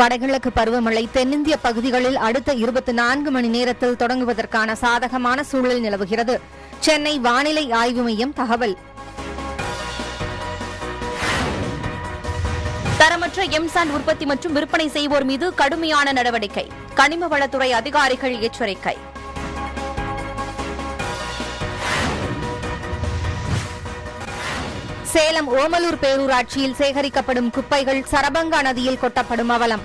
வடகிழக்கு பருவமழை தென்னிந்திய பகுதிகளில் அடுத்த இருபத்தி நான்கு மணி நேரத்தில் தொடங்குவதற்கான சாதகமான சூழல் நிலவுகிறது. சென்னை வானிலை ஆய்வு மையம் தகவல். தரமற்ற எம்சாண்ட் உற்பத்தி மற்றும் விற்பனை செய்வோர் மீது கடுமையான நடவடிக்கை. கனிம வளத்துறை அதிகாரிகள் எச்சரிக்கை. சேலம் ஓமலூர் பேரூராட்சியில் சேகரிக்கப்படும் குப்பைகள் சரபங்கா நதியில் கொட்டப்படும் அவலம்.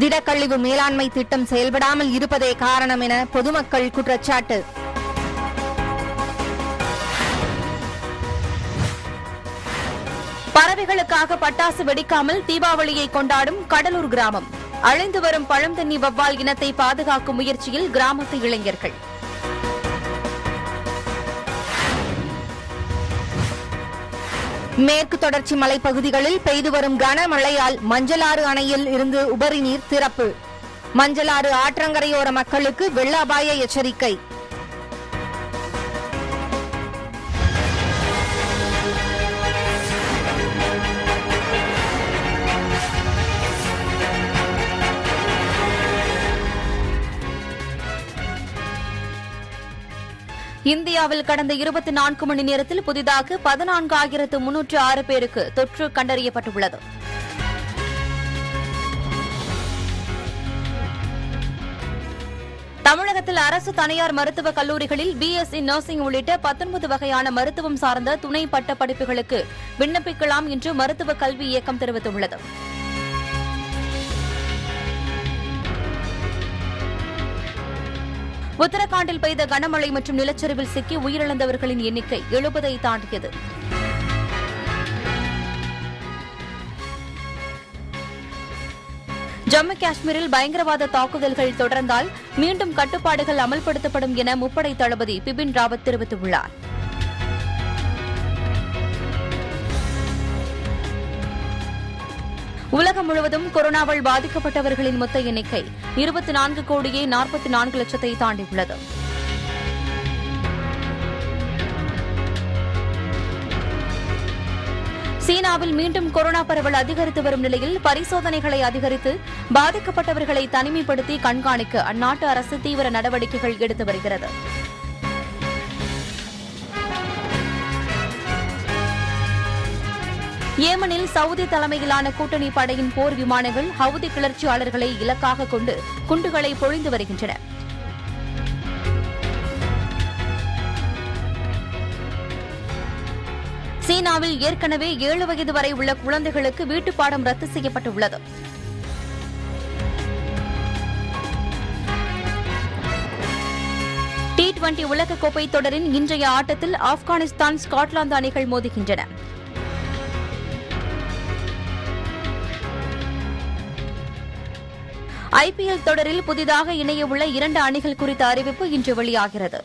திடக்கழிவு மேலாண்மை திட்டம் செயல்படாமல் இருப்பதே காரணம் என பொதுமக்கள் குற்றச்சாட்டு. பறவைகளுக்காக பட்டாசு வெடிக்காமல் தீபாவளியை கொண்டாடும் கடலூர் கிராமம். அழிந்து வரும் பழந்தண்ணி வவ்வால் இனத்தை பாதுகாக்கும் முயற்சியில் கிராமத்து இளைஞர்கள். மேற்கு தொடர்ச்சி மலைப்பகுதிகளில் பெய்து வரும் கனமழையால் மஞ்சளாறு அணையில் இருந்து உபரி நீர் திறப்பு. மஞ்சளாறு ஆற்றங்கரையோர மக்களுக்கு வெள்ள அபாய எச்சரிக்கை. இந்தியாவில் கடந்த இருபத்தி நான்கு மணி நேரத்தில் புதிதாக பதினான்கு ஆயிரத்து முன்னூற்று ஆறு பேருக்கு தொற்று கண்டறியப்பட்டுள்ளது. தமிழகத்தில் அரசு தனியார் மருத்துவக் கல்லூரிகளில் பிஎஸ்சி நர்சிங் உள்ளிட்ட பத்தொன்பது வகையான மருத்துவம் சார்ந்த துணை பட்ட படிப்புகளுக்கு விண்ணப்பிக்கலாம் என்று மருத்துவ கல்வி இயக்கம் தெரிவித்துள்ளது. உத்தரகாண்டில் பெய்த கனமழை மற்றும் நிலச்சரிவில் சிக்கி உயிரிழந்தவர்களின் எண்ணிக்கை எழுபதை தாண்டியது. ஜம்மு காஷ்மீரில் பயங்கரவாத தாக்குதல்கள் தொடர்ந்தால் மீண்டும் கட்டுப்பாடுகள் அமல்படுத்தப்படும் என முப்படை தளபதி பிபின் ராவத் தெரிவித்துள்ளார். உலகம் முழுவதும் கொரோனாவால் பாதிக்கப்பட்டவர்களின் மொத்த எண்ணிக்கை இருபத்தி நான்கு கோடியே நாற்பத்தி நான்கு லட்சத்தை தாண்டியுள்ளது. சீனாவில் மீண்டும் கொரோனா பரவல் அதிகரித்து வரும் நிலையில் பரிசோதனைகளை அதிகரித்து பாதிக்கப்பட்டவர்களை தனிமைப்படுத்தி கண்காணிக்க அந்நாட்டு அரசு தீவிர நடவடிக்கைகள் எடுத்து வருகிறது. ஏமனில் சவுதி தலைமையிலான கூட்டணி படையின் போர் விமானங்கள் ஹவுதி கிளர்ச்சியாளர்களை இலக்காக கொண்டு குண்டுகளை பொழிந்து வருகின்றன. சீனாவில் ஏற்கனவே ஏழு வயது வரை உள்ள குழந்தைகளுக்கு வீட்டுப்பாடம் ரத்து செய்யப்பட்டுள்ளது. டி டுவெண்டி உலகக்கோப்பை தொடரின் இன்றைய ஆட்டத்தில் ஆப்கானிஸ்தான் ஸ்காட்லாந்து அணிகள் மோதுகின்றன. ஐபிஎல் தொடரில் புதிதாக இணையவுள்ள இரண்டு அணிகள் குறித்த அறிவிப்பு இன்று வெளியாகிறது.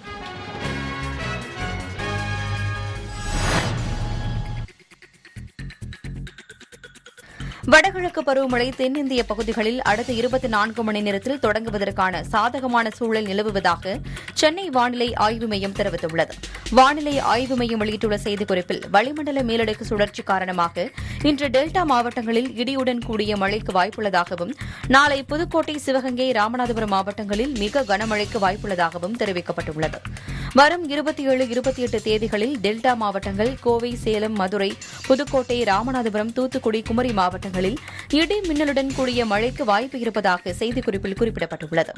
வடகிழக்கு பருவமழை தென்னிந்திய பகுதிகளில் அடுத்த இருபத்தி நான்கு மணி நேரத்தில் தொடங்குவதற்கான சாதகமான சூழல் நிலவுவதாக சென்னை வானிலை ஆய்வு மையம் தெரிவித்துள்ளது. வானிலை ஆய்வு மையம் வெளியிட்டுள்ள செய்திக்குறிப்பில் வளிமண்டல மேலடுக்கு சுழற்சி காரணமாக இன்று டெல்டா மாவட்டங்களில் இடியுடன் கூடிய மழைக்கு வாய்ப்புள்ளதாகவும் நாளை புதுக்கோட்டை சிவகங்கை ராமநாதபுரம் மாவட்டங்களில் மிக கனமழைக்கு வாய்ப்புள்ளதாகவும் தெரிவிக்கப்பட்டுள்ளது. வரும் இருபத்தி ஏழு இருபத்தி எட்டு தேதிகளில் டெல்டா மாவட்டங்கள் கோவை சேலம் மதுரை புதுக்கோட்டை ராமநாதபுரம் தூத்துக்குடி குமரி மாவட்டங்கள் மாவட்டங்களில் இடி மின்னலுடன் கூடிய மழைக்கு வாய்ப்பு இருப்பதாக செய்திக்குறிப்பில் குறிப்பிடப்பட்டுள்ளது.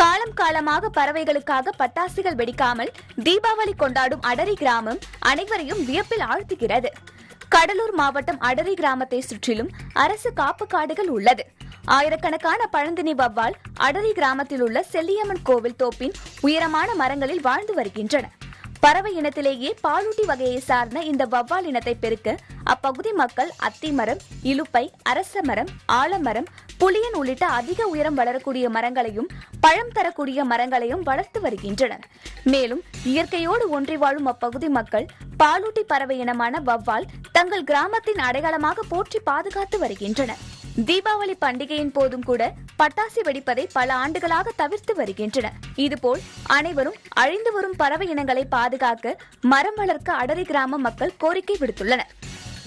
காலம் காலமாக பறவைகளுக்காக பட்டாசுகள் வெடிக்காமல் தீபாவளி கொண்டாடும் அடரி கிராமம் அனைவரையும் வியப்பில் ஆழ்த்துகிறது. கடலூர் மாவட்டம் அடரி கிராமத்தை சுற்றிலும் அரசு காப்பு காடுகள் உள்ளது. ஆயிரக்கணக்கான பழந்தினி வவ்வால் அடரி கிராமத்தில் உள்ள செல்லியம்மன் கோவில் தோப்பின் உயரமான மரங்களில் வாழ்ந்து வருகின்றன. பறவை இனத்திலேயே பாலூட்டி வகையை சார்ந்த இந்த வவ்வால் இனத்தை பெருக்க அப்பகுதி மக்கள் அத்தி மரம் இலுப்பை அரச மரம் ஆலமரம் புளியன் உள்ளிட்ட அதிக உயரம் வளரக்கூடிய மரங்களையும் பழம் தரக்கூடிய மரங்களையும் வளர்த்து வருகின்றனர். மேலும் இயற்கையோடு ஒன்றி வாழும் அப்பகுதி மக்கள் பாலூட்டி பறவை இனமான வவ்வால் தங்கள் கிராமத்தின் அடையாளமாக போற்றி பாதுகாத்து வருகின்றனர். தீபாவளி பண்டிகையின் போதும் கூட பட்டாசு வெடிப்பதை பல ஆண்டுகளாக தவிர்த்து வருகின்றனர் இதுபோல் அனைவரும் அழிந்து வரும் பறவை இனங்களை பாதுகாக்க மரம் வளர்க்க அடரி கிராம மக்கள் கோரிக்கை விடுத்துள்ளனர்.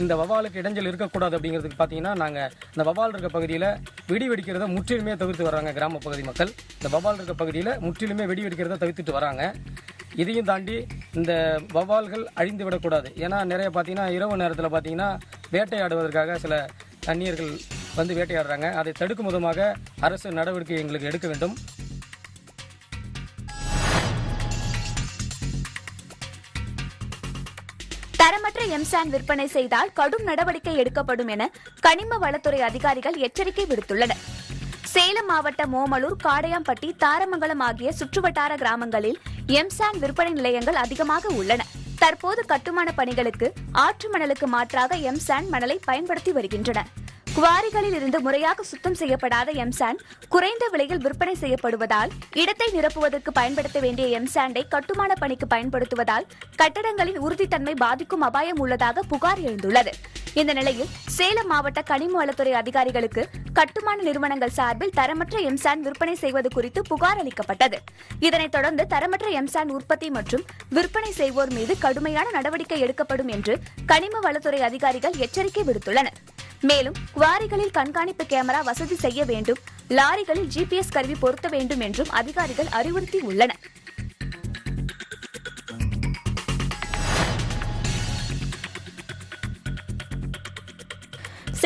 இந்த வவாலுக்கு இடைஞ்சல் இருக்கக்கூடாது அப்படிங்கிறதுக்கு பார்த்தீங்கன்னா நாங்கள் இந்த வவால் இருக்க பகுதியில் வெடி வெடிக்கிறத முற்றிலுமே தவிர்த்து வராங்க கிராம பகுதி மக்கள். இந்த வவால் இருக்க பகுதியில் முற்றிலுமே வெடி வெடிக்கிறத தவிர்த்துட்டு வராங்க. இதையும் தாண்டி இந்த வவால்கள் அழிந்து விடக்கூடாது. ஏன்னா நிறைய பார்த்தீங்கன்னா இரவு நேரத்தில் பார்த்தீங்கன்னா வேட்டையாடுவதற்காக சில தண்ணீர்கள் வந்து வேட்டையாடுறாங்க. அதை தடுக்கும் விதமாக அரசு நடவடிக்கை எங்களுக்கு எடுக்க வேண்டும். தரமற்ற எம்சான் விற்பனை செய்தால் கடும் நடவடிக்கை எடுக்கப்படும் என கனிம வளத்துறை அதிகாரிகள் எச்சரிக்கை விடுத்துள்ளனர். சேலம் மாவட்டம் ஓமலூர் காடையாம்பட்டி தாரமங்கலம் ஆகிய சுற்றுவட்டார கிராமங்களில் எம்சான் விற்பனை நிலையங்கள் அதிகமாக உள்ளன. தற்போது கட்டுமான பணிகளுக்கு ஆற்று மணலுக்கு மாற்றாக எம்சான் மணலை பயன்படுத்தி வருகின்றனர் குவாரிகளில் இருந்து முறையாக சுத்தம் செய்யப்படாத எம்சாண்ட் குறைந்த விலையில் விற்பனை செய்யப்படுவதால் இடத்தை நிரப்புவதற்கு பயன்படுத்த வேண்டிய எம்சாண்டை கட்டுமான பணிக்கு பயன்படுத்துவதால் கட்டடங்களின் உறுதித்தன்மை பாதிக்கும் அபாயம் உள்ளதாக புகார் எழுந்துள்ளது. இந்த நிலையில் சேலம் மாவட்ட கனிம வளத்துறை அதிகாரிகளுக்கு கட்டுமான நிறுவனங்கள் சார்பில் தரமற்ற எம்சாண்ட் விற்பனை செய்வது குறித்து புகார் அளிக்கப்பட்டது. இதனைத் தொடர்ந்து தரமற்ற எம்சாண்ட் உற்பத்தி மற்றும் விற்பனை செய்வோர் மீது கடுமையான நடவடிக்கை எடுக்கப்படும் என்று கனிம வளத்துறை அதிகாரிகள் எச்சரிக்கை விடுத்துள்ளனர். மேலும் குவாரிகளில் கண்காணிப்பு கேமரா வசதி செய்ய வேண்டும் லாரிகளில் ஜிபிஎஸ் கருவி பொருத்த வேண்டும் என்றும் அதிகாரிகள் அறிவுறுத்தி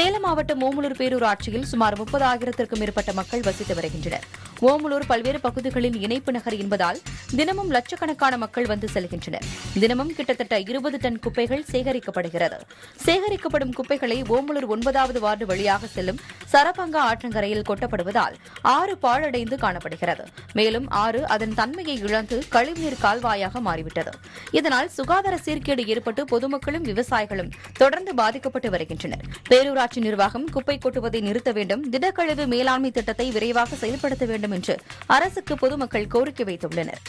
சேலம் மாவட்டம் ஓமலூர் பேரூராட்சியில் சுமார் முப்பதாயிரத்திற்கும் மேற்பட்ட மக்கள் வசித்து வருகின்றனர். ஓமலூர் பல்வேறு பகுதிகளின் இணைப்பு நகர் என்பதால் தினமும் லட்சக்கணக்கான மக்கள் வந்து செல்கின்றனர். தினமும் கிட்டத்தட்ட இருபது டன் குப்பைகள் சேகரிக்கப்படுகிறது. சேகரிக்கப்படும் குப்பைகளை ஓமலூர் ஒன்பதாவது வார்டு வழியாக செல்லும் சரபங்கா ஆற்றங்கரையில் கொட்டப்படுவதால் ஆறு பாழடைந்து காணப்படுகிறது. மேலும் ஆறு அதன் தன்மையை இழந்து கழிவுநீர் கால்வாயாக மாறிவிட்டது. இதனால் சுகாதார சீர்கேடு ஏற்பட்டு பொதுமக்களும் விவசாயிகளும் தொடர்ந்து பாதிக்கப்பட்டு வருகின்றனர். பேரூராட்சி நிர்வாகம் குப்பை கொட்டுவதை நிறுத்த வேண்டும் திடக்கழிவு மேலாண்மை திட்டத்தை விரைவாக செயல்படுத்த வேண்டும் என்று அரசுக்கு பொதுமக்கள் கோரிக்கை வைத்துள்ளனர்.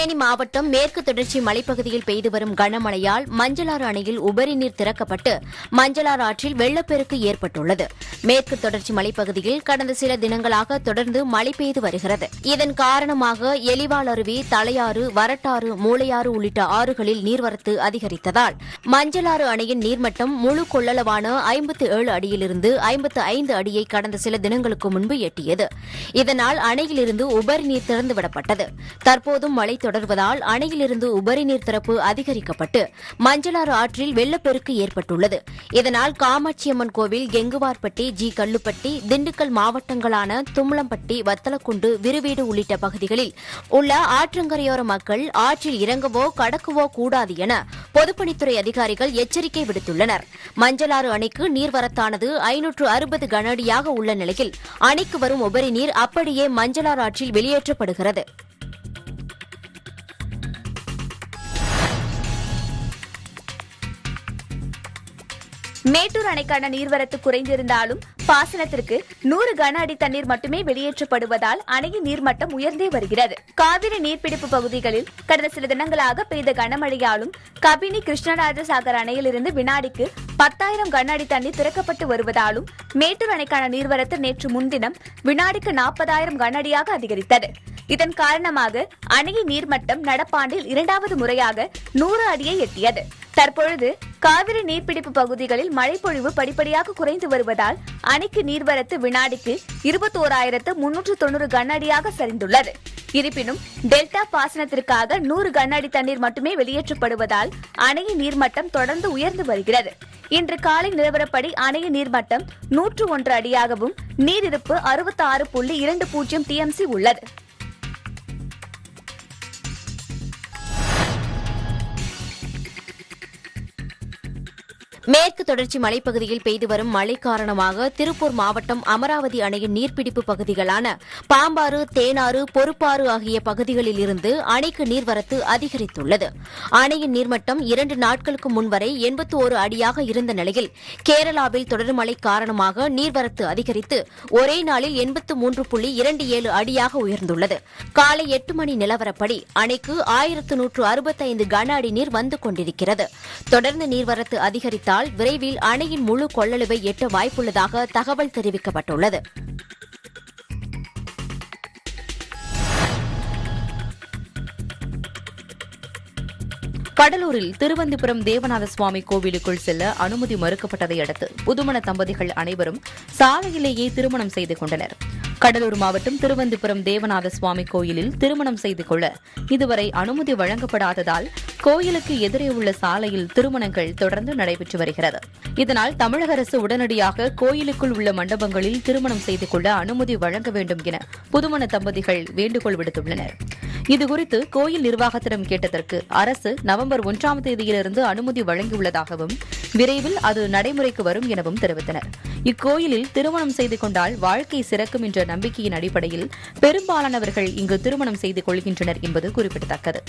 தேனி மாவட்டம் மேற்கு தொடர்ச்சி மலைப்பகுதியில் பெய்து வரும் கனமழையால் மஞ்சளாறு அணையில் உபரி நீர் திறக்கப்பட்டு மஞ்சளாறு ஆற்றில் வெள்ளப்பெருக்கு ஏற்பட்டுள்ளது. மேற்கு தொடர்ச்சி மலைப்பகுதியில் கடந்த சில தினங்களாக தொடர்ந்து மழை பெய்து வருகிறது. இதன் காரணமாக எலிவால் அருவி தலையாறு வரட்டாறு மூளையாறு உள்ளிட்ட ஆறுகளில் நீர்வரத்து அதிகரித்ததால் மஞ்சளாறு அணையின் நீர்மட்டம் முழு கொள்ளளவான ஐம்பத்து ஏழு அடியிலிருந்து ஐம்பத்து ஐந்து அடியை கடந்த சில தினங்களுக்கு முன்பு எட்டியது. இதனால் அணையிலிருந்து உபரி நீர் திறந்துவிடப்பட்டது. தற்போதும் மழை தொடர்வதால் அணையிலிருந்து உபரிநீர் திறப்பு அதிகரிக்கப்பட்டு மஞ்சளாறு ஆற்றில் வெள்ளப்பெருக்கு ஏற்பட்டுள்ளது. இதனால் காமாட்சியம்மன் கோவில் கெங்குவார்பட்டி ஜி கல்லுப்பட்டி திண்டுக்கல் மாவட்டங்களான தும்ளம்பட்டி வத்தலக்குண்டு விருவீடு உள்ளிட்ட பகுதிகளில் உள்ள ஆற்றங்கரையோர மக்கள் ஆற்றில் இறங்கவோ கடக்கவோ கூடாது என பொதுப்பணித்துறை அதிகாரிகள் எச்சரிக்கை விடுத்துள்ளனர். மஞ்சளாறு அணைக்கு நீர்வரத்தானது ஐநூற்று அறுபது கனஅடியாக உள்ள நிலையில் அணைக்கு வரும் உபரி நீர் அப்படியே மஞ்சளாறு ஆற்றில் வெளியேற்றப்படுகிறது. மேட்டூர் அணைக்கான நீர்வரத்து குறைந்திருந்தாலும் பாசனத்திற்கு நூறு கன அடி தண்ணீர் மட்டுமே வெளியேற்றப்படுவதால் அணையின் நீர்மட்டம் உயர்ந்தே வருகிறது. காவிரி நீர்பிடிப்பு பகுதிகளில் கடந்த சில தினங்களாக பெய்த கனமழையாலும் கபினி கிருஷ்ணராஜசாகர் அணையிலிருந்து வினாடிக்கு பத்தாயிரம் கன அடி தண்ணீர் திறக்கப்பட்டு வருவதாலும் மேட்டூர் அணைக்கான நீர்வரத்து நேற்று முன்தினம் வினாடிக்கு நாற்பதாயிரம் கன அடியாக அதிகரித்தது. இதன் காரணமாக அணையின் நீர்மட்டம் நடப்பாண்டில் இரண்டாவது முறையாக நூறு அடியை எட்டியது. தற்பொழுது காவிரி நீர்பிடிப்பு பகுதிகளில் மழைப்பொழிவு படிப்படியாக குறைந்து வருவதால் அணைக்கு நீர்வரத்து வினாடிக்கு இருபத்தோராயிரத்து முன்னூற்று தொண்ணூறு கனஅடியாக சரிந்துள்ளது. இருப்பினும் டெல்டா பாசனத்திற்காக நூறு கனஅடி தண்ணீர் மட்டுமே வெளியேற்றப்படுவதால் அணையின் நீர்மட்டம் தொடர்ந்து உயர்ந்து வருகிறது. இன்று காலை நிலவரப்படி அணையின் நீர்மட்டம் நூற்று ஒன்று அடியாகவும் நீரிருப்பு அறுபத்தி ஆறு புள்ளி இரண்டு பூஜ்ஜியம் டிஎம்சி உள்ளது. மேற்கு தொடர்ச்சி மலைப்பகுதியில் பெய்து வரும் மழை காரணமாக திருப்பூர் மாவட்டம் அமராவதி அணையின் நீர்பிடிப்பு பகுதிகளான பாம்பாறு தேனாறு பொறுப்பாறு ஆகிய பகுதிகளில் இருந்து அணைக்கு நீர்வரத்து அதிகரித்துள்ளது. அணையின் நீர்மட்டம் இரண்டு நாட்களுக்கு முன்வரை எண்பத்தி ஒரு அடியாக இருந்த நிலையில் கேரளாவில் தொடர் மழை காரணமாக நீர்வரத்து அதிகரித்து ஒரே நாளில் எண்பத்து மூன்று புள்ளி இரண்டு ஏழு அடியாக உயர்ந்துள்ளது. காலை எட்டு மணி நிலவரப்படி அணைக்கு ஆயிரத்து நூற்று அறுபத்தைந்து கன அடி நீர் வந்து கொண்டிருக்கிறது. தொடர்ந்து நீர்வரத்து அதிகரித்தால் இருப்பதால் விரைவில் அணையின் முழு கொள்ளளவை எட்ட வாய்ப்புள்ளதாக தகவல் தெரிவிக்கப்பட்டுள்ளது. கடலூரில் திருவந்திபுரம் தேவநாத சுவாமி கோவிலுக்குள் செல்ல அனுமதி மறுக்கப்பட்டதை அடுத்து புதுமண தம்பதிகள் அனைவரும் சாலையிலேயே திருமணம் செய்து கொண்டனர். கடலூர் மாவட்டம் திருவந்திபுரம் தேவநாத சுவாமி கோயிலில் திருமணம் செய்து கொள்ள இதுவரை அனுமதி வழங்கப்படாததால் கோயிலுக்கு எதிரே உள்ள சாலையில் திருமணங்கள் தொடர்ந்து நடைபெற்று வருகிறது. இதனால் தமிழக அரசு உடனடியாக கோயிலுக்குள் உள்ள மண்டபங்களில் திருமணம் செய்து கொள்ள அனுமதி வழங்க வேண்டும் என புதுமண தம்பதிகள் வேண்டுகோள் விடுத்துள்ளனர். இதுகுறித்து கோயில் நிர்வாகத்திடம் கேட்டதற்கு அரசு நவம்பர் ஒன்றாம் தேதியிலிருந்து அனுமதி வழங்கியுள்ளதாகவும் விரைவில் அது நடைமுறைக்கு வரும் எனவும் தெரிவித்தனா் இக்கோயிலில் திருமணம் செய்து கொண்டால் வாழ்க்கை சிறக்கும் என்ற நம்பிக்கையின் அடிப்படையில் பெரும்பாலானவர்கள் இங்கு திருமணம் செய்து கொள்கின்றனர் என்பது குறிப்பிடத்தக்கது.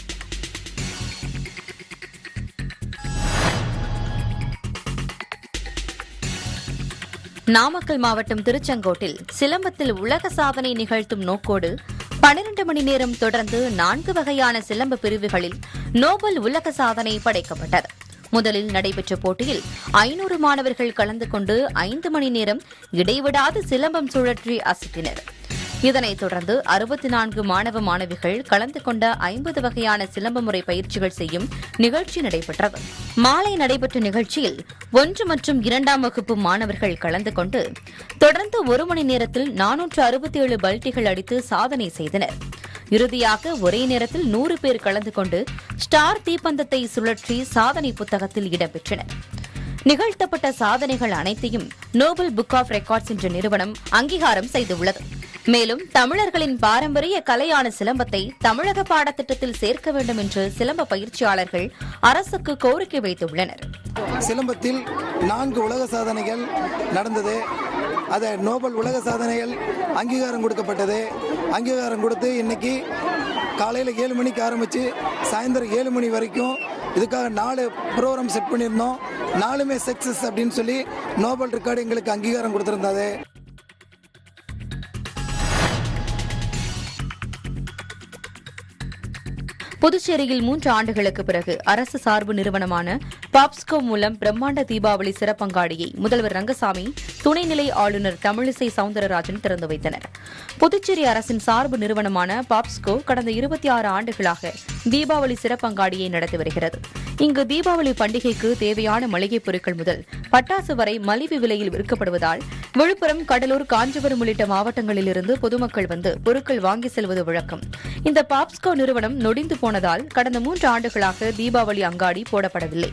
நாமக்கல் மாவட்டம் திருச்செங்கோட்டில் சிலம்பத்தில் உலக சாதனை நிகழ்த்தும் நோக்கோடு பனிரண்டு மணி நேரம் தொடர்ந்து நான்கு வகையான சிலம்ப பிரிவுகளில் நோபல் உலக சாதனை படைக்கப்பட்டது. முதலில் நடைபெற்ற போட்டியில் ஐநூறு மாணவர்கள் கலந்து கொண்டு ஐந்து மணி நேரம் இடைவிடாது சிலம்பம் சுழற்றி அசத்தினர். இதனைத் தொடர்ந்து அறுபத்தி நான்கு மாணவ மாணவிகள் கலந்து கொண்ட ஐம்பது வகையான சிலம்ப முறை பயிற்சிகள் செய்யும் நிகழ்ச்சி நடைபெற்றது. மாலை நடைபெற்ற நிகழ்ச்சியில் ஒன்று மற்றும் இரண்டாம் வகுப்பு மாணவர்கள் கலந்து கொண்டு தொடர்ந்து ஒரு மணி நேரத்தில் நானூற்று அறுபத்தி ஏழு பல்ட்டிகள் அடித்து சாதனை செய்தனர். இறுதியாக ஒரே நேரத்தில் நூறு பேர் கலந்து கொண்டு ஸ்டார் தீப்பந்தத்தை சுழற்றி சாதனை புத்தகத்தில் இடம்பெற்றனர் நிகழ்த்தப்பட்ட சாதனைகள் அனைத்தையும் நோபல் புக் ஆஃப் ரெக்கார்ட்ஸ் என்ற நிறுவனம் அங்கீகாரம் செய்துள்ளது. மேலும் தமிழர்களின் பாரம்பரிய கலையான சிலம்பத்தை தமிழக பாடத்திட்டத்தில் சேர்க்க வேண்டும் என்று சிலம்ப பயிற்சியாளர்கள் அரசுக்கு கோரிக்கை வைத்துள்ளனர். சிலம்பத்தில் நான்கு உலக சாதனைகள் நடந்தது. அதை நோபல் உலக சாதனைகள் அங்கீகாரம் கொடுக்கப்பட்டது. அங்கீகாரம் கொடுத்து இன்னைக்கு காலையில் ஏழு மணிக்கு ஆரம்பித்து சாயந்தரம் ஏழு மணி வரைக்கும் இதுக்காக நாலு ப்ரோக்ராம் செட் பண்ணியிருந்தோம். நாலுமே சக்ஸஸ் அப்படின்னு சொல்லி நோபல் ரெக்கார்டு எங்களுக்கு அங்கீகாரம் கொடுத்துருந்தது. புதுச்சேரியில் மூன்று ஆண்டுகளுக்கு பிறகு அரசு சார்பு நிறுவனமான பாப்ஸ்கோ மூலம் பிரம்மாண்ட தீபாவளி சிறப்பங்காடியை முதல்வர் ரங்கசாமி துணைநிலை ஆளுநர் தமிழிசை சவுந்தரராஜன் திறந்து வைத்தனர். புதுச்சேரி அரசின் சார்பு நிறுவனமான பாப்ஸ்கோ கடந்த இருபத்தி ஆறு ஆண்டுகளாக தீபாவளி சிறப்பங்காடியை நடத்தி வருகிறது. இங்கு தீபாவளி பண்டிகைக்கு தேவையான மளிகைப் பொருட்கள் முதல் பட்டாசு வரை மலிவு விலையில் விற்கப்படுவதால் விழுப்புரம் கடலூர் காஞ்சிபுரம் உள்ளிட்ட மாவட்டங்களிலிருந்து பொதுமக்கள் வந்து பொருட்கள் வாங்கி செல்வது வழக்கம். இந்த பாப்ஸ்கோ நிறுவனம் நொடிந்து போன போனதால் கடந்த மூன்று ஆண்டுகளாக தீபாவளி அங்காடி போடப்படவில்லை.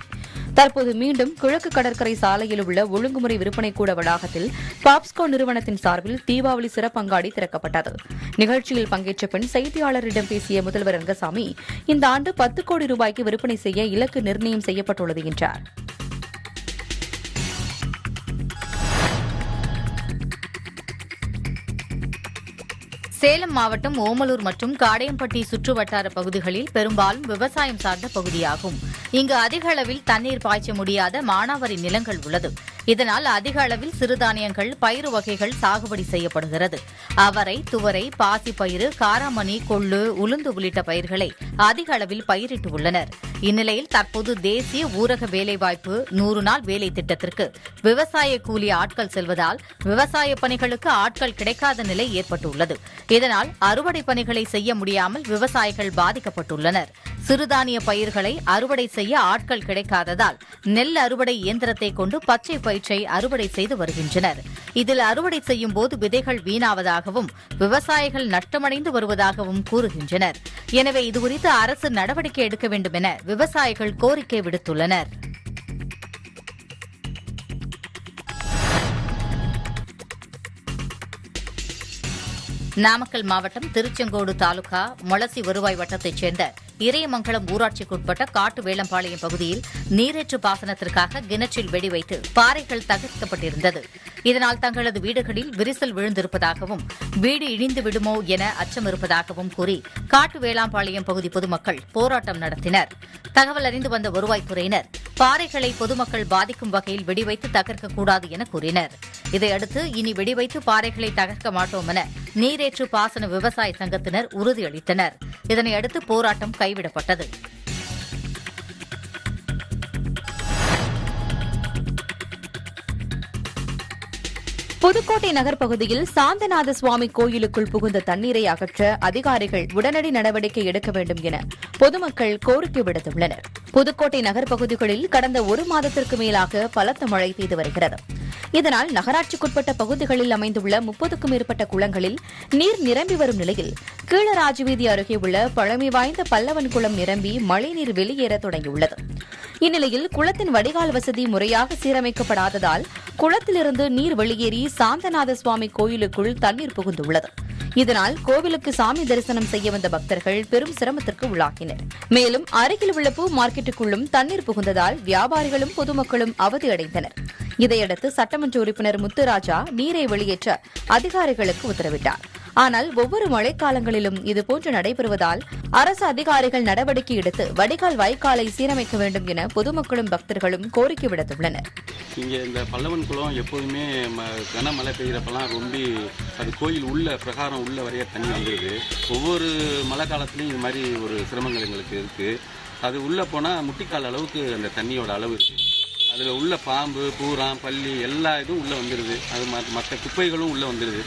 தற்போது மீண்டும் கிழக்கு கடற்கரை சாலையில் உள்ள ஒழுங்குமுறை விற்பனை கூட வளாகத்தில் பாப்ஸ்கோ நிறுவனத்தின் சார்பில் தீபாவளி சிறப்பங்காடி திறக்கப்பட்டது. நிகழ்ச்சியில் பங்கேற்ற பின் செய்தியாளரிடம் பேசிய முதல்வர் ரங்கசாமி இந்த ஆண்டு பத்து கோடி ரூபாய்க்கு விற்பனை செய்ய இலக்கு நிர்ணயம் செய்யப்பட்டுள்ளது என்றார். சேலம் மாவட்டம் ஓமலூர் மற்றும் காடையம்பட்டி சுற்றுவட்டார பகுதிகளில் பெரும்பாலும் விவசாயம் சார்ந்த பகுதியாகும். இங்கு அதிக அளவில் தண்ணீர் பாய்ச்ச முடியாத மானாவாரி நிலங்கள் உள்ளது. இதனால் அதிக அளவில் சிறுதானியங்கள் பயிறு வகைகள் சாகுபடி செய்யப்படுகிறது. அவரை துவரை பாசிப்பயிறு காராமணி கொள்ளு உளுந்து உள்ளிட்ட பயிர்களை அதிக அளவில் பயிரிட்டு உள்ளனர். இந்நிலையில் தற்போது தேசிய ஊரக வேலைவாய்ப்பு நூறு நாள் வேலை திட்டத்திற்கு விவசாய கூலி ஆட்கள் செல்வதால் விவசாய பணிகளுக்கு ஆட்கள் கிடைக்காத நிலை ஏற்பட்டுள்ளது. இதனால் அறுவடை பணிகளை செய்ய முடியாமல் விவசாயிகள் பாதிக்கப்பட்டுள்ளனர். சிறுதானிய பயிர்களை அறுவடை செய்ய ஆட்கள் கிடைக்காததால் நெல் அறுவடை இயந்திரத்தை கொண்டு பச்சை பயிற்சை அறுவடை செய்து வருகின்றனர். இதில் அறுவடை செய்யும் போது விதைகள் வீணாவதாகவும் விவசாயிகள் நஷ்டமடைந்து வருவதாகவும் கூறுகின்றனர். எனவே இதுகுறித்து அரசு நடவடிக்கை எடுக்க வேண்டும் என விவசாயிகள் கோரிக்கை விடுத்துள்ளனர். நாமக்கல் மாவட்டம் திருச்செங்கோடு தாலுகா மொளசி வருவாய் வட்டத்தைச் சேர்ந்த இறையமங்கலம் ஊராட்சிக்குட்பட்ட காட்டு வேளம்பாளையம் பகுதியில் நீரேற்று பாசனத்திற்காக கிணற்றில் வெடிவைத்து பாறைகள் தகர்க்கப்பட்டிருந்தது. இதனால் தங்களது வீடுகளில் விரிசல் விழுந்திருப்பதாகவும் வீடு இடிந்து விடுமோ என அச்சம் இருப்பதாகவும் கூறி காட்டு வேளாம்பாளையம் பகுதி பொதுமக்கள் போராட்டம் நடத்தினர். தகவல் அறிந்து வந்த வருவாய்த்துறையினர் பாறைகளை பொதுமக்கள் பாதிக்கும் வகையில் வெடிவைத்து தகர்க்கக்கூடாது என கூறினர். இதையடுத்து இனி வெடிவைத்து பாறைகளை தகர்க்க மாட்டோம் என நீரேற்று பாசன விவசாய சங்கத்தினர் உறுதியளித்தனர். இதனையடுத்து போராட்டம் கை கைவிடப்பட்டது. புதுக்கோட்டை நகர் பகுதியில் சாந்தநாத சுவாமி கோயிலுக்குள் புகுந்த தண்ணீரை அகற்ற அதிகாரிகள் உடனடி நடவடிக்கை எடுக்க வேண்டும் என பொதுமக்கள் கோரிக்கை விடுத்துள்ளனர். புதுக்கோட்டை நகர் பகுதிகளில் கடந்த ஒரு மாதத்திற்கு மேலாக பலத்த மழை பெய்து வருகிறது. இதனால் நகராட்சிக்குட்பட்ட பகுதிகளில் அமைந்துள்ள முப்பதுக்கும் மேற்பட்ட குளங்களில் நீர் நிரம்பி வரும் நிலையில் கீழராஜவீதி அருகே உள்ள பழமை வாய்ந்த பல்லவன் குளம் நிரம்பி மழைநீர் வெளியேற தொடங்கியுள்ளது. இந்நிலையில் குளத்தின் வடிகால் வசதி முறையாக சீரமைக்கப்படாததால் குளத்திலிருந்து நீர் வெளியேறி சாந்தநாத சுவாமி கோயிலுக்குள் தண்ணீர் புகுந்துள்ளது. இதனால் கோவிலுக்கு சாமி தரிசனம் செய்ய வந்த பக்தர்கள் பெரும் சிரமத்திற்கு உள்ளாகினர். மேலும் அருகில் உள்ள பூ மார்க்கெட்டுக்குள்ளும் தண்ணீர் புகுந்ததால் வியாபாரிகளும் பொதுமக்களும் அவதியடைந்தனர். இதையடுத்து சட்டமன்ற உறுப்பினர் முத்துராஜா நீரை வெளியேற்ற அதிகாரிகளுக்கு உத்தரவிட்டார். ஆனால் ஒவ்வொரு மழைக்காலங்களிலும் இதுபோன்று நடைபெறுவதால் அரசு அதிகாரிகள் நடவடிக்கை எடுத்து வடிகால் வாய்க்காலை சீரமைக்க வேண்டும் என பொதுமக்களும் பக்தர்களும் கோரிக்கை விடுத்துள்ளனர். இங்கே இந்த பல்லவன் குளம் எப்போதுமே ம கனமழை பெய்கிறப்பெல்லாம் ரொம்ப அது கோயில் உள்ள பிரகாரம் உள்ள வரைய தண்ணி வந்துடுது ஒவ்வொரு மழை காலத்துலேயும் இது மாதிரி ஒரு சிரமங்கள் எங்களுக்கு இருக்குது அது உள்ளே போனால் முட்டிக்கால் அளவுக்கு அந்த தண்ணியோட அளவு இருக்குது அதில் உள்ள பாம்பு பூரா பள்ளி எல்லா இதுவும் உள்ளே வந்துடுது அது மற்ற குப்பைகளும் உள்ளே வந்துடுது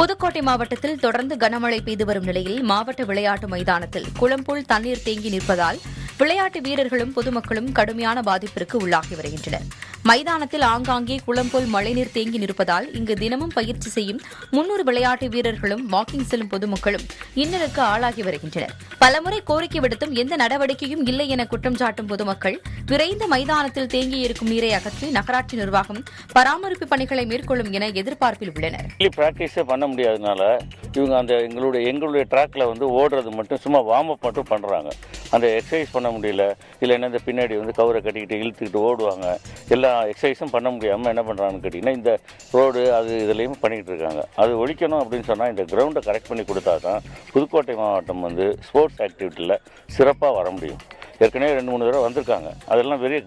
புதுக்கோட்டை மாவட்டத்தில் தொடர்ந்து கனமழை பெய்து வரும் நிலையில் மாவட்ட விளையாட்டு மைதானத்தில் குளம்புள் தண்ணீர் தேங்கி நிற்பதால் விளையாட்டு வீரர்களும் பொதுமக்களும் கடுமையான பாதிப்பிற்கு உள்ளாகி வருகின்றனர். மைதானத்தில் ஆங்காங்கே குளம் போல் மழைநீர் தேங்கி நிற்பதால் இங்கு தினமும் பயிற்சி செய்யும் முன்னூறு விளையாட்டு வீரர்களும் வாக்கிங் செல்லும் பொதுமக்களும் இன்னலுக்கு ஆளாகி வருகின்றனர். பலமுறை கோரிக்கை விடுத்தும் எந்த நடவடிக்கையும் இல்லை என குற்றம் சாட்டும் பொதுமக்கள் விரைந்து மைதானத்தில் தேங்கியிருக்கும் நீரை அகற்றி நகராட்சி நிர்வாகம் பராமரிப்பு பணிகளை மேற்கொள்ளும் என எதிர்பார்ப்பில் உள்ளனர். பண்ண முடியாதனால இவங்க அந்த எங்களுடைய எங்களுடைய ட்ராக்ல வந்து ஓடுறது மட்டும் சும்மா வார்ம் அப் மட்டும் பண்றாங்க. அந்த எக்ஸசைஸ் பண்ண முடியல இல்லைன்னா இந்த பின்னாடி வந்து கவரை கட்டிக்கிட்டு இழுத்துக்கிட்டு ஓடுவாங்க. எல்லா எக்ஸசைஸும் பண்ண முடியாமல் என்ன பண்ணுறாங்கன்னு கேட்டிங்கன்னா இந்த ரோடு அது இதுலேயும் பண்ணிக்கிட்டு இருக்காங்க. அது ஒழிக்கணும் அப்படின்னு சொன்னால் இந்த கிரவுண்டை கரெக்ட் பண்ணி கொடுத்தா தான் புதுக்கோட்டை மாவட்டம் வந்து ஸ்போர்ட்ஸ் ஆக்டிவிட்டியில் சிறப்பாக வர முடியும். ஏற்கனவே ரெண்டு மூணு தடவை வந்திருக்காங்க. அதெல்லாம் பெரிய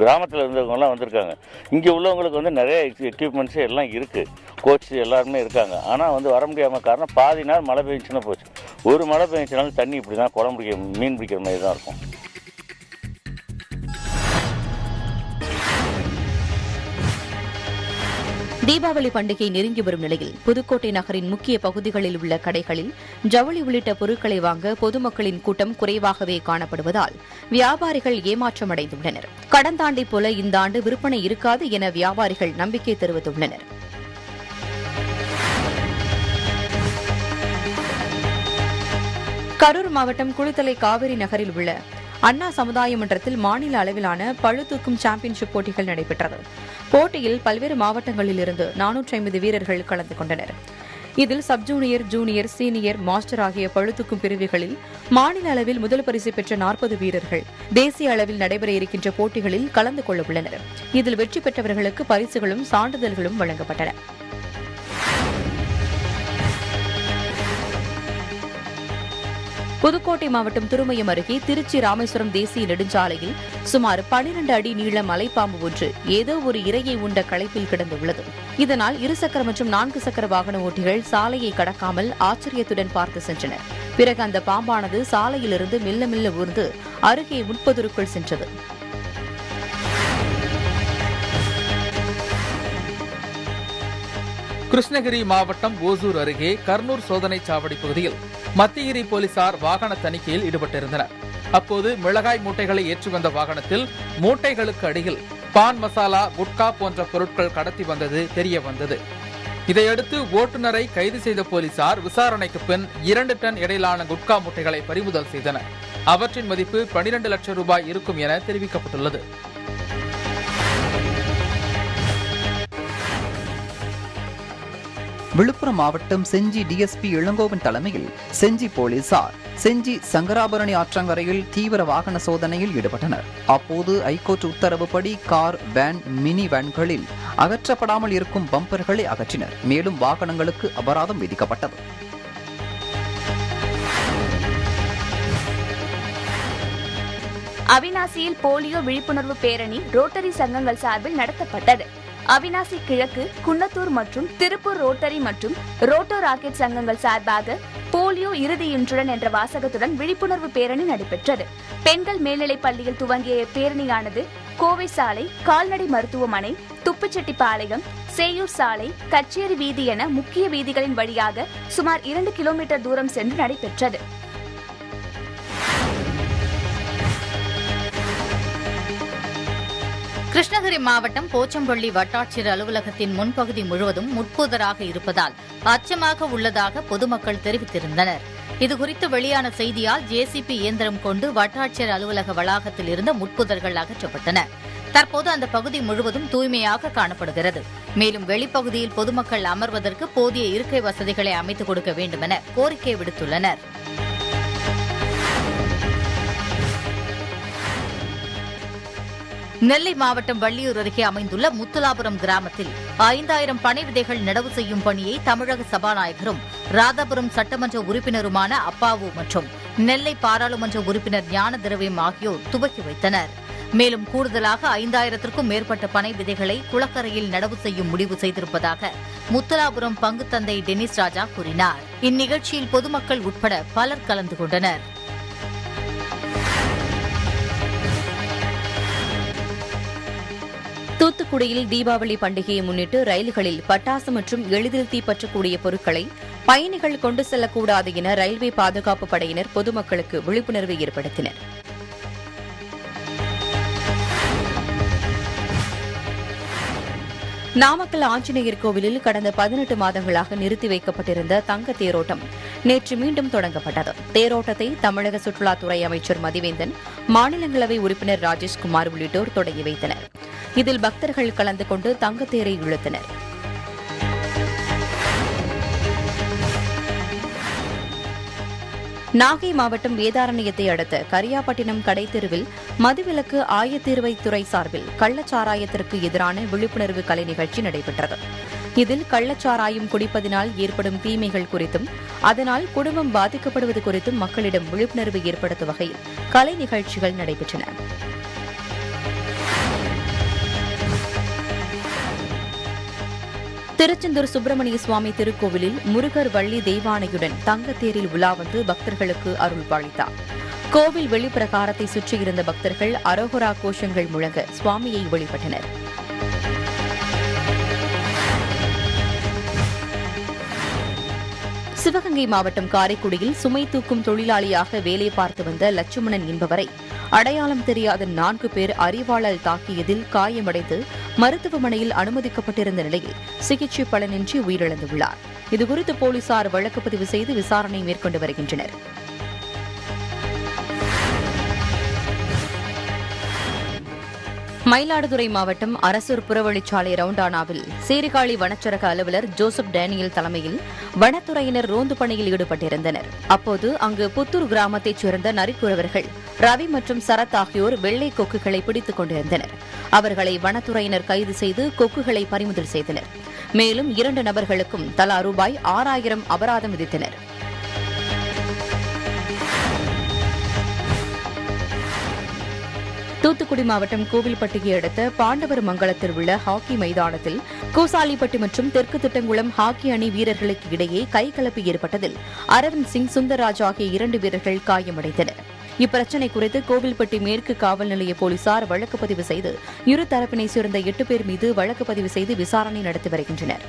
கிராமத்தில் இருந்தவங்கலாம் வந்திருக்காங்க. இங்கே உள்ளவங்களுக்கு வந்து நிறைய எக்யூப்மெண்ட்ஸ் எல்லாம் இருக்குது கோச் எல்லாருமே இருக்காங்க. ஆனால் வந்து வர முடியாமல் காரணம் பாதி நாள் மழை பெஞ்சுன்னா போச்சு. ஒரு மழை பெஞ்சினாலும் தண்ணி இப்படி தான் குளம் பிடிக்க மீன் பிடிக்கிற மாதிரி தான் இருக்கும். தீபாவளி பண்டிகை நெருங்கி வரும் நிலையில் புதுக்கோட்டை நகரின் முக்கிய பகுதிகளில் உள்ள கடைகளில் ஜவுளி உள்ளிட்ட பொருட்களை வாங்க பொதுமக்களின் கூட்டம் குறைவாகவே காணப்படுவதால் வியாபாரிகள் ஏமாற்றமடைந்துள்ளனர். கடந்தாண்டை போல இந்த ஆண்டு விற்பனை இருக்காது என வியாபாரிகள் நம்பிக்கை தெரிவித்துள்ளனர். கரூர் மாவட்டம் குளித்தலை காவிரி நகரில் உள்ள அண்ணா சமுதாய மன்றத்தில் மாநில அளவிலான பளுதூக்கும் சாம்பியன்ஷிப் போட்டிகள் நடைபெற்றது. போட்டியில் பல்வேறு மாவட்டங்களில் இருந்து நானூற்றி ஐம்பது வீரர்கள் கலந்து கொண்டனர். இதில் sub junior junior senior master ஆகிய பழுத்துக்கும் பிரிவுகளில் மாநில அளவில் முதல் பரிசு பெற்ற நாற்பது வீரர்கள் தேசிய அளவில் நடைபெற இருக்கின்ற போட்டிகளில் கலந்து கொள்ள உள்ளனர். இதில் வெற்றி பெற்றவர்களுக்கு பரிசுகளும் சான்றிதழ்களும் வழங்கப்பட்டன. புதுக்கோட்டை மாவட்டம் திருமயம் அருகே திருச்சி ராமேஸ்வரம் தேசிய நெடுஞ்சாலையில் சுமார் பனிரண்டு அடி நீள மலைப்பாம்பு ஒன்று ஏதோ ஒரு இரையை உண்ட களைப்பில் கிடந்துள்ளது. இதனால் இருசக்கர மற்றும் நான்கு சக்கர வாகன ஓட்டிகள் சாலையை கடக்காமல் ஆச்சரியத்துடன் பார்த்து சென்றனர். பிறகு அந்த பாம்பானது சாலையிலிருந்து மெல்ல மெல்ல ஊர்ந்து அருகே உட்பதுருக்குள் சென்றது. கிருஷ்ணகிரி மாவட்டம் ஓசூர் அருகே கர்னூர் சோதனை சாவடி பகுதியில் மத்தியகிரி போலீசார் வாகன தணிக்கையில் ஈடுபட்டிருந்தனர். அப்போது மிளகாய் மூட்டைகளை ஏற்றி வந்த வாகனத்தில் மூட்டைகளுக்கு அடியில் பான் மசாலா குட்கா போன்ற பொருட்கள் கடத்தி வந்தது தெரிய வந்தது. இதையடுத்து ஓட்டுநரை கைது செய்த போலீசார் விசாரணைக்கு பின் இரண்டு டன் இடையிலான குட்கா மூட்டைகளை பறிமுதல் செய்தனர். அவற்றின் மதிப்பு 12 லட்சம் ரூபாய் இருக்கும் என தெரிவிக்கப்பட்டுள்ளது. விழுப்புரம் மாவட்டம் செஞ்சி டிஎஸ்பி இளங்கோவன் தலைமையில் செஞ்சி போலீசார் செஞ்சி சங்கராபரணி ஆற்றங்கரையில் தீவிர வாகன சோதனையில் ஈடுபட்டனர். அப்போது ஐகோர்ட் உத்தரவுப்படி கார் வேன் மினி வேன்களில் அகற்றப்படாமல் இருக்கும் பம்பர்களை அகற்றினர். மேலும் வாகனங்களுக்கு அபராதம் விதிக்கப்பட்டது. அவினாசியில் போலியோ விழிப்புணர்வு பேரணி ரோட்டரி சங்கங்கள் சார்பில் நடத்தப்பட்டது. அவினாசி கிழக்கு குன்னத்தூர் மற்றும் திருப்பூர் ரோட்டரி மற்றும் ரோட்டோ ராக்கெட் சங்கங்கள் சார்பாக போலியோ இறுதி இன்றுடன் என்ற வாசகத்துடன் விழிப்புணர்வு பேரணி நடைபெற்றது. பெண்கள் மேல்நிலைப் பள்ளியில் துவங்கிய இப்பேரணியானது கோவை சாலை கால்நடை மருத்துவமனை துப்புச்செட்டிப்பாளையம் சேயூர் சாலை கச்சேரி வீதி என முக்கிய வீதிகளின் வழியாக சுமார் இரண்டு கிலோமீட்டர் தூரம் சென்று நடைபெற்றது. கிருஷ்ணகிரி மாவட்டம் போச்சம்பள்ளி வட்டாட்சியர் அலுவலகத்தின் முன்பகுதி முழுவதும் முட்புதராக இருப்பதால் அச்சமாக உள்ளதாக பொதுமக்கள் தெரிவித்திருந்தனர். இதுகுறித்து வெளியான செய்தியால் ஜேசிபி இயந்திரம் கொண்டு வட்டாட்சியர் அலுவலக வளாகத்தில் இருந்த முட்புதர்கள் அகற்றப்பட்டன தற்போது அந்த பகுதி முழுவதும் தூய்மையாக காணப்படுகிறது. மேலும் வெளிப்பகுதியில் பொதுமக்கள் அமர்வதற்கு போதிய இருக்கை வசதிகளை அமைத்துக் கொடுக்க வேண்டுமென கோரிக்கை விடுத்துள்ளனர். நெல்லை மாவட்டம் வள்ளியூர் அருகே அமைந்துள்ள முத்துலாபுரம் கிராமத்தில் ஐந்தாயிரம் பனை விதைகள் நடவு செய்யும் பணியை தமிழக சபாநாயகரும் ராதாபுரம் சட்டமன்ற உறுப்பினருமான அப்பாவு மற்றும் நெல்லை பாராளுமன்ற உறுப்பினர் ஞான திரவியம் ஆகியோர் துவக்கி வைத்தனர். மேலும் கூடுதலாக ஐந்தாயிரத்திற்கும் மேற்பட்ட பனை விதைகளை குளக்கரையில் நடவு செய்யும் முடிவு செய்திருப்பதாக முத்துலாபுரம் பங்குத்தந்தை டெனிஸ் ராஜா கூறினார். இந்நிகழ்ச்சியில் பொதுமக்கள் உட்பட பலர் கலந்து கொண்டனர். தூத்துக்குடியில் தீபாவளி பண்டிகையை முன்னிட்டு ரயில்களில் பட்டாசு மற்றும் எளிதில் தீப்பற்றக்கூடிய பொருட்களை பயணிகள் கொண்டு செல்லக்கூடாது என ரயில்வே பாதுகாப்பு படையினர் பொதுமக்களுக்கு விழிப்புணர்வு ஏற்படுத்தினர். நாமக்கல் ஆஞ்சநேயர் கோவிலில் கடந்த பதினெட்டு மாதங்களாக நிறுத்தி வைக்கப்பட்டிருந்த தங்க தேரோட்டம் நேற்று மீண்டும் தொடங்கப்பட்டது. தேரோட்டத்தை தமிழக சுற்றுலாத்துறை அமைச்சர் மதிவேந்தன் மாநிலங்களவை உறுப்பினர் ராஜேஷ்குமார் உள்ளிட்டோர் தொடங்கி வைத்தனர். இதில் பக்தர்கள் கலந்து கொண்டு தங்கத்தேரை இழுத்தனர். நாகை மாவட்டம் வேதாரண்யத்தை அடுத்த கரியாப்பட்டினம் கடைத்தெருவில் மதுவிலக்கு ஆயத்தீர்வைத்துறை சார்பில் கள்ளச்சாராயத்திற்கு எதிரான விழிப்புணர்வு கலை நிகழ்ச்சி நடைபெற்றது. இதில் கள்ளச்சாராயம் குடிப்பதினால் ஏற்படும் தீமைகள் குறித்தும் அதனால் குடும்பம் பாதிக்கப்படுவது குறித்தும் மக்களிடம் விழிப்புணர்வு ஏற்படுத்தும் வகையில் கலை நிகழ்ச்சிகள் நடைபெற்றன. திருச்செந்தூர் சுப்பிரமணிய சுவாமி திருக்கோவிலில் முருகர் வள்ளி தெய்வானையுடன் தங்கத்தேரில் உலா வந்து பக்தர்களுக்கு அருள் பாலித்தார். கோவில் வெளிப்பிரகாரத்தை சுற்றியிருந்த பக்தர்கள் அரோகரா கோஷங்கள் முழங்க சுவாமியை வழிபட்டனர். சிவகங்கை மாவட்டம் காரைக்குடியில் சுமை தூக்கும் தொழிலாளியாக வேலை பார்த்து வந்த லட்சுமணன் என்பவரை அடையாளம் தெரியாத நான்கு பேர் அறிவாளர் தாக்கியதில் காயமடைந்து மருத்துவமனையில் அனுமதிக்கப்பட்டிருந்த நிலையில் சிகிச்சை பலனின்றி உயிரிழந்துள்ளார். இதுகுறித்து போலீசார் வழக்கு பதிவு செய்து விசாரணை மேற்கொண்டு வருகின்றனர். மயிலாடுதுறை மாவட்டம் அரசூர் புறவழிச்சாலை ரவுண்டானாவில் சீர்காழி வனச்சரக அலுவலர் ஜோசப் டேனியல் தலைமையில் வனத்துறையினர் ரோந்து பணியில் ஈடுபட்டிருந்தனர். அப்போது அங்கு புத்தூர் கிராமத்தைச் சேர்ந்த நரிக்குறவர்கள் ரவி மற்றும் சரத் ஆகியோர் வெள்ளை கொக்குகளை பிடித்துக் கொண்டிருந்தனர். அவர்களை வனத்துறையினர் கைது செய்து கொக்குகளை பறிமுதல் செய்தனர். மேலும் இரண்டு நபர்களுக்கும் தலா ரூபாய் ஆறாயிரம் அபராதம் விதித்தனர். தூத்துக்குடி மாவட்டம் கோவில்பட்டியை அடுத்த பாண்டவர் மங்கலத்தில் உள்ள ஹாக்கி மைதானத்தில் கூசாலிப்பட்டி மற்றும் தெற்கு திட்டங்குளம் ஹாக்கி அணி வீரர்களுக்கு இடையே கைகலப்பு ஏற்பட்டதில் அரவிந்த் சிங் சுந்தர்ராஜ் ஆகிய இரண்டு வீரர்கள் காயமடைந்தனர். இப்பிரச்சினை குறித்து கோவில்பட்டி மேற்கு காவல் நிலைய போலீசார் வழக்கு பதிவு செய்து இரு தரப்பினை சேர்ந்த எட்டு பேர் மீது வழக்கு பதிவு செய்து விசாரணை நடத்தி வருகின்றனர்.